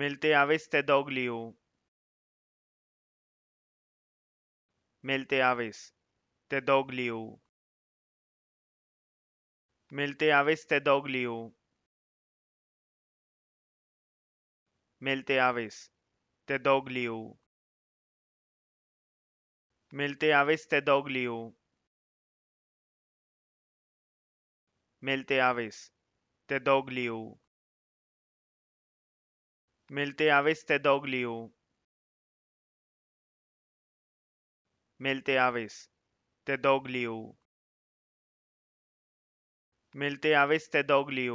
मिलते आवेश ते दोगलियो मिलते आवेश ते दोगलियो मिलते आवेश ते दोगलियो मिलते आवेश ते दोगलियो मिलते आवेश दोगलियो मिलते आवेश दोगलियो मिलते आवेश ते दोगली मिलते आवेश ते दोगली हो मिलते आवेश ते दोगली